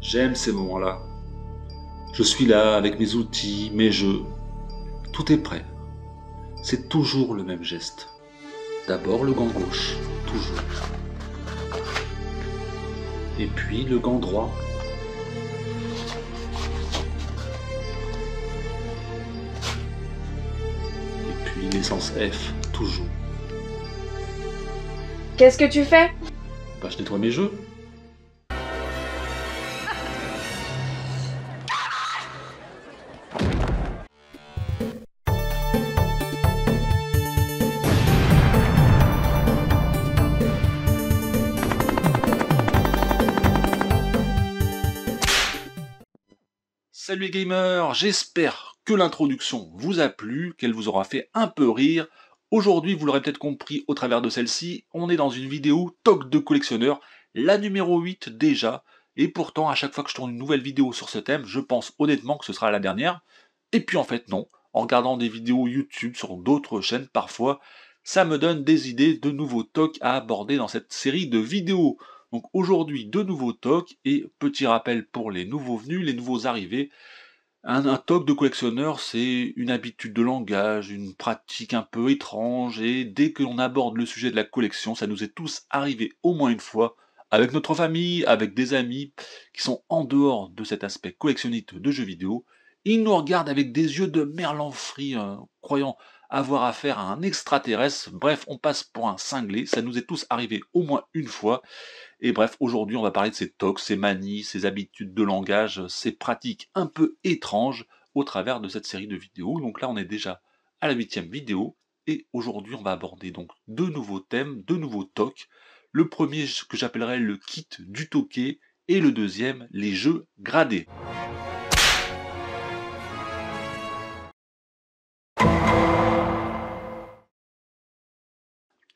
J'aime ces moments-là. Je suis là avec mes outils, mes jeux. Tout est prêt. C'est toujours le même geste. D'abord le gant gauche, toujours. Et puis le gant droit. Et puis l'essence F, toujours. Qu'est-ce que tu fais? Bah je nettoie mes jeux. Salut les gamers, j'espère que l'introduction vous a plu, qu'elle vous aura fait un peu rire. Aujourd'hui, vous l'aurez peut-être compris au travers de celle-ci, on est dans une vidéo TOC de collectionneur, la numéro 8 déjà, et pourtant à chaque fois que je tourne une nouvelle vidéo sur ce thème, je pense honnêtement que ce sera la dernière. Et puis en fait non, en regardant des vidéos YouTube sur d'autres chaînes parfois, ça me donne des idées de nouveaux TOC à aborder dans cette série de vidéos. Donc aujourd'hui, de nouveaux tocs, et petit rappel pour les nouveaux venus, les nouveaux arrivés, un, toc de collectionneur, c'est une habitude de langage, une pratique un peu étrange, et dès que l'on aborde le sujet de la collection, ça nous est tous arrivé au moins une fois, avec notre famille, avec des amis, qui sont en dehors de cet aspect collectionniste de jeux vidéo, ils nous regardent avec des yeux de merlan frit, euh, croyant avoir affaire à un extraterrestre, bref, on passe pour un cinglé, ça nous est tous arrivé au moins une fois, et bref, aujourd'hui, on va parler de ces tocs, ces manies, ces habitudes de langage, ces pratiques un peu étranges au travers de cette série de vidéos. Donc là, on est déjà à la huitième vidéo. Et aujourd'hui, on va aborder donc deux nouveaux thèmes, deux nouveaux tocs. Le premier que j'appellerai le kit du toqué et le deuxième, les jeux gradés.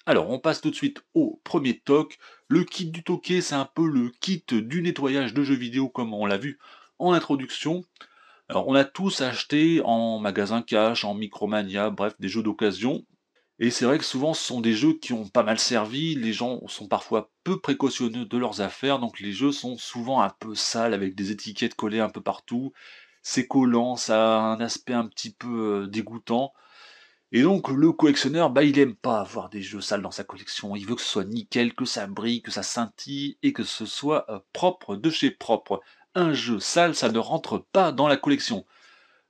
Alors, on passe tout de suite au premier toc. Le kit du toqué, c'est un peu le kit du nettoyage de jeux vidéo, comme on l'a vu en introduction. Alors, on a tous acheté en magasin cash, en Micromania, bref, des jeux d'occasion. Et c'est vrai que souvent, ce sont des jeux qui ont pas mal servi. Les gens sont parfois peu précautionneux de leurs affaires, donc les jeux sont souvent un peu sales, avec des étiquettes collées un peu partout. C'est collant, ça a un aspect un petit peu euh, dégoûtant. Et donc le collectionneur, bah, il aime pas avoir des jeux sales dans sa collection. Il veut que ce soit nickel, que ça brille, que ça scintille et que ce soit euh, propre de chez propre. Un jeu sale, ça ne rentre pas dans la collection.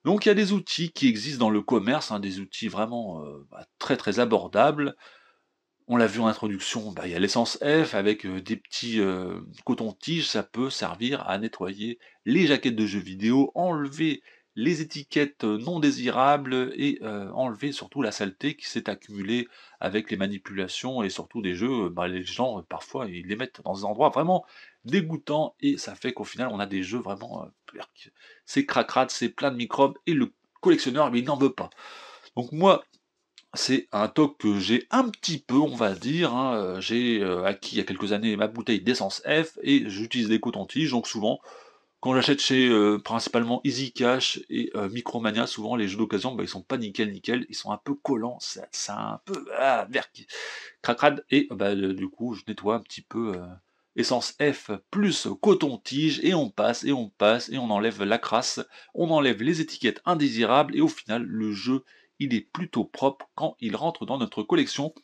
Donc il y a des outils qui existent dans le commerce, hein, des outils vraiment euh, bah, très très abordables. On l'a vu en introduction, bah, il y a l'essence F avec euh, des petits coton-tiges, ça peut servir à nettoyer les jaquettes de jeux vidéo, enlever les étiquettes non désirables et euh, enlever surtout la saleté qui s'est accumulée avec les manipulations et surtout des jeux, bah, les gens parfois ils les mettent dans des endroits vraiment dégoûtants et ça fait qu'au final on a des jeux vraiment euh, c'est cracrade, c'est plein de microbes et le collectionneur il n'en veut pas. Donc moi c'est un toc que j'ai un petit peu, on va dire. Hein, euh, j'ai acquis il y a quelques années ma bouteille d'essence F et j'utilise des cotons-tiges, donc souvent quand j'achète chez euh, principalement Easy Cash et euh, Micromania, souvent les jeux d'occasion, bah, ils sont pas nickel nickel, ils sont un peu collants, ça, un peu ah, cracrade, et bah, du coup je nettoie un petit peu euh, essence F plus coton tige, et on passe, et on passe, et on enlève la crasse, on enlève les étiquettes indésirables, et au final le jeu il est plutôt propre quand il rentre dans notre collection.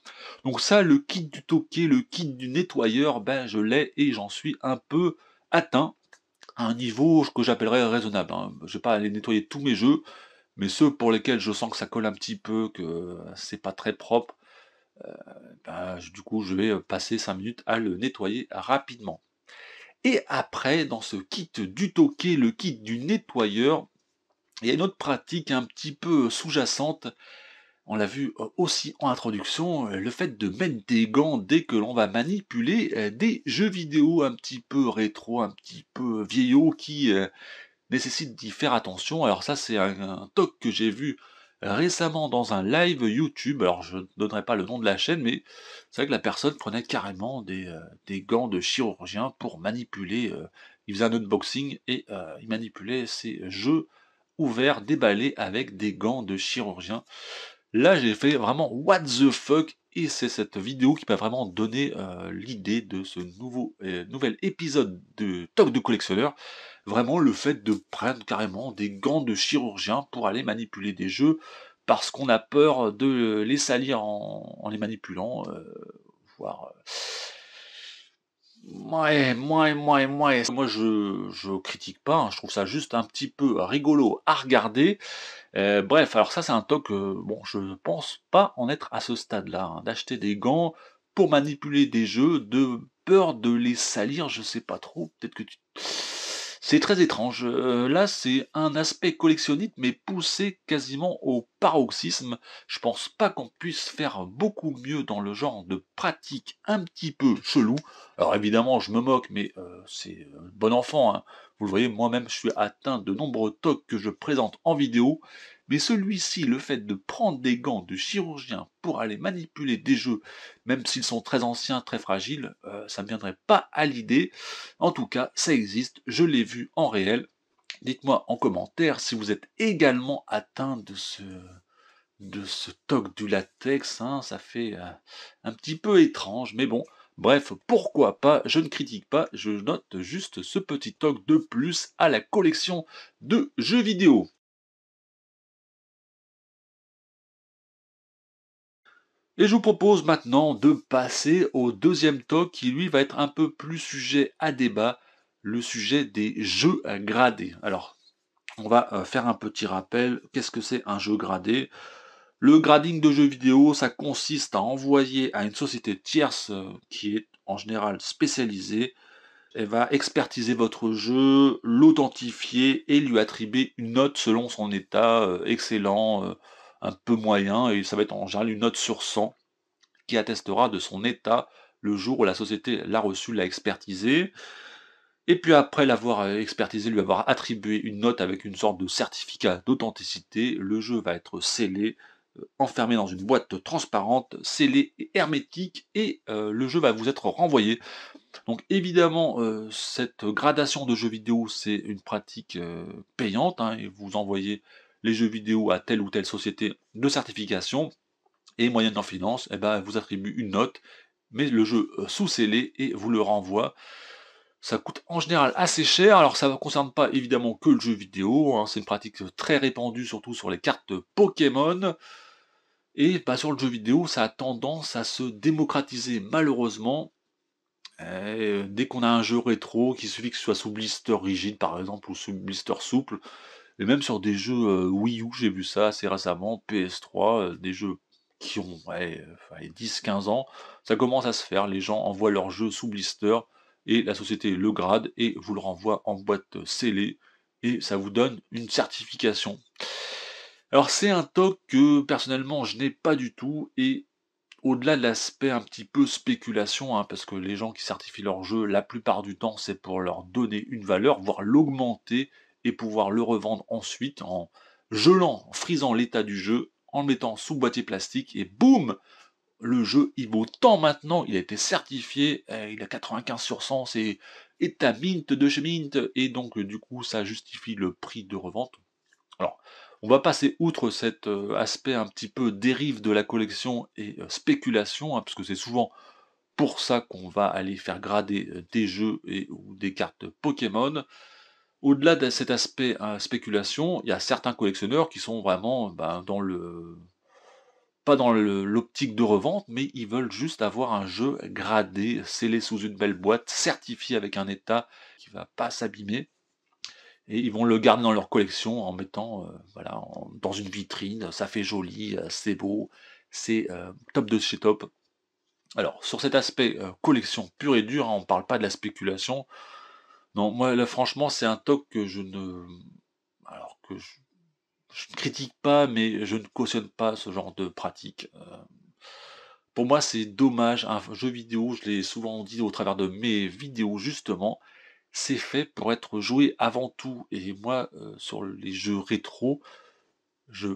Donc ça, le kit du toqué, le kit du nettoyeur, ben je l'ai et j'en suis un peu atteint niveau que j'appellerais raisonnable. Hein. Je vais pas aller nettoyer tous mes jeux, mais ceux pour lesquels je sens que ça colle un petit peu, que c'est pas très propre, euh, ben, du coup je vais passer 5 minutes à le nettoyer rapidement. Et après, dans ce kit du toqué, le kit du nettoyeur, il y a une autre pratique un petit peu sous-jacente, on l'a vu euh, aussi en introduction, euh, le fait de mettre des gants dès que l'on va manipuler euh, des jeux vidéo un petit peu rétro, un petit peu vieillots qui nécessitent d'y faire attention. Alors ça c'est un, toc que j'ai vu récemment dans un live YouTube, alors je ne donnerai pas le nom de la chaîne, mais c'est vrai que la personne prenait carrément des, gants de chirurgien pour manipuler, il faisait un unboxing et il manipulait ces jeux ouverts, déballés avec des gants de chirurgien. Là, j'ai fait vraiment what the fuck. et c'est cette vidéo qui m'a vraiment donné euh, l'idée de ce nouveau euh, nouvel épisode de Talk de collectionneur. Vraiment le fait de prendre carrément des gants de chirurgien pour aller manipuler des jeux parce qu'on a peur de les salir en, les manipulant, euh, voire Ouais, moi, moi, moi, moi je, je critique pas, hein, je trouve ça juste un petit peu rigolo à regarder. Euh, bref, alors ça c'est un toc, euh, bon, je pense pas en être à ce stade-là, hein, d'acheter des gants pour manipuler des jeux, de peur de les salir, je sais pas trop, peut-être que tu... C'est très étrange. Euh, là, c'est un aspect collectionniste, mais poussé quasiment au paroxysme. Je pense pas qu'on puisse faire beaucoup mieux dans le genre de pratique un petit peu chelou. Alors évidemment, je me moque, mais euh, c'est bon enfant. Hein. Vous le voyez, moi-même, je suis atteint de nombreux tocs que je présente en vidéo. Mais celui-ci, le fait de prendre des gants de chirurgien pour aller manipuler des jeux, même s'ils sont très anciens, très fragiles, euh, ça ne me viendrait pas à l'idée. En tout cas, ça existe, je l'ai vu en réel. Dites-moi en commentaire si vous êtes également atteint de ce de ce toc du latex, hein, ça fait euh, un petit peu étrange, mais bon, bref, pourquoi pas, je ne critique pas, je note juste ce petit toc de plus à la collection de jeux vidéo. Et je vous propose maintenant de passer au deuxième talk qui lui va être un peu plus sujet à débat, le sujet des jeux gradés. Alors, on va euh, faire un petit rappel. Qu'est-ce que c'est un jeu gradé? Le grading de jeux vidéo, ça consiste à envoyer à une société tierce euh, qui est en général spécialisée. Elle va expertiser votre jeu, l'authentifier et lui attribuer une note selon son état euh, excellent, un peu moyen, et ça va être en général une note sur 100 qui attestera de son état le jour où la société l'a reçu, l'a expertisé. Et puis après l'avoir expertisé, lui avoir attribué une note avec une sorte de certificat d'authenticité, le jeu va être scellé, euh, enfermé dans une boîte transparente, scellé et hermétique, et euh, le jeu va vous être renvoyé. Donc évidemment, euh, cette gradation de jeux vidéo, c'est une pratique payante, hein, et vous envoyez les jeux vidéo à telle ou telle société de certification, et moyennant finance, eh ben, elle vous attribue une note, mais le jeu euh, sous scellé et vous le renvoie. Ça coûte en général assez cher, alors ça ne concerne pas évidemment que le jeu vidéo, hein. c'est une pratique très répandue surtout sur les cartes Pokémon. Et pas bah, sur le jeu vidéo, ça a tendance à se démocratiser malheureusement. dès qu'on a un jeu rétro, qui suffit que ce soit sous blister rigide par exemple, ou sous blister souple, et même sur des jeux euh, Wii U, j'ai vu ça assez récemment, PS3, euh, des jeux qui ont 10-15 ans, ça commence à se faire, les gens envoient leur jeu sous blister, et la société le grade, et vous le renvoie en boîte scellée, et ça vous donne une certification. Alors c'est un toc que personnellement je n'ai pas du tout, et au-delà de l'aspect un petit peu spéculation, hein, parce que les gens qui certifient leur jeu, la plupart du temps, c'est pour leur donner une valeur, voire l'augmenter, et pouvoir le revendre ensuite en gelant, en frisant l'état du jeu, en le mettant sous boîtier plastique, et boum Le jeu, il vaut tant maintenant, il a été certifié, eh, il a 95 sur 100, c'est état mint de chez Mint, et donc du coup ça justifie le prix de revente. Alors, on va passer outre cet euh, aspect un petit peu dérive de la collection et euh, spéculation, hein, parce que c'est souvent pour ça qu'on va aller faire grader euh, des jeux et, ou des cartes Pokémon. Au-delà de cet aspect hein, spéculation, il y a certains collectionneurs qui sont vraiment ben, dans le pas dans l'optique de revente, mais ils veulent juste avoir un jeu gradé, scellé sous une belle boîte, certifié avec un état qui va pas s'abîmer. Et ils vont le garder dans leur collection en mettant euh, voilà, dans une vitrine, ça fait joli, euh, c'est beau, c'est euh, top de chez top. Alors, sur cet aspect collection pure et dure, hein, on ne parle pas de la spéculation, non, moi là franchement c'est un toc que je ne alors que je, ne critique pas, mais je ne cautionne pas ce genre de pratique. Pour moi c'est dommage, un jeu vidéo, je l'ai souvent dit au travers de mes vidéos justement, c'est fait pour être joué avant tout. Et moi, euh, sur les jeux rétro, je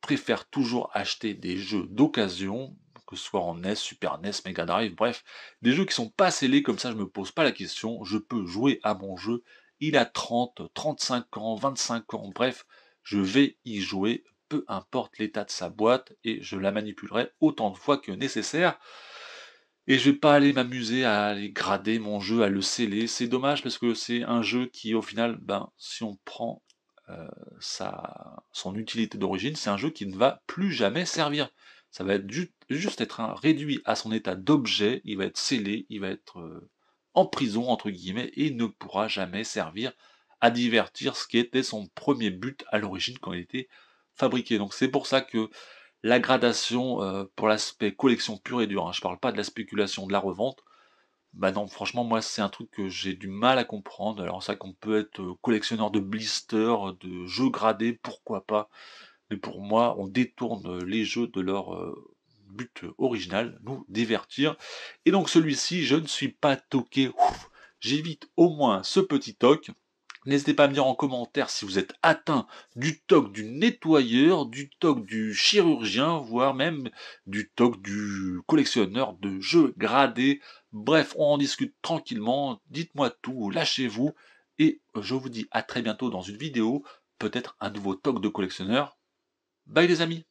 préfère toujours acheter des jeux d'occasion, que ce soit en NES, Super NES, Mega Drive, bref, des jeux qui sont pas scellés, comme ça je me pose pas la question, je peux jouer à mon jeu, il a 30, 35 ans, 25 ans, bref, je vais y jouer, peu importe l'état de sa boîte, et je la manipulerai autant de fois que nécessaire. Et je vais pas aller m'amuser à aller grader mon jeu, à le sceller. C'est dommage parce que c'est un jeu qui, au final, ben, si on prend euh, sa, son utilité d'origine, c'est un jeu qui ne va plus jamais servir. Ça va être juste être réduit à son état d'objet, il va être scellé, il va être euh, en prison, entre guillemets, et ne pourra jamais servir à divertir ce qui était son premier but à l'origine quand il était fabriqué. Donc c'est pour ça que la gradation euh, pour l'aspect collection pure et dure, hein, je parle pas de la spéculation, de la revente, bah non, franchement, moi, c'est un truc que j'ai du mal à comprendre. Alors, ça qu'on peut être euh, collectionneur de blisters, de jeux gradés, pourquoi pas. Mais pour moi, on détourne euh, les jeux de leur but original, nous divertir. Et donc, celui-ci, je ne suis pas toqué. J'évite au moins ce petit toc. N'hésitez pas à me dire en commentaire si vous êtes atteint du toc du nettoyeur, du toc du chirurgien, voire même du toc du collectionneur de jeux gradés. Bref, on en discute tranquillement. Dites-moi tout, lâchez-vous. Et je vous dis à très bientôt dans une vidéo, peut-être un nouveau toc de collectionneur. Bye les amis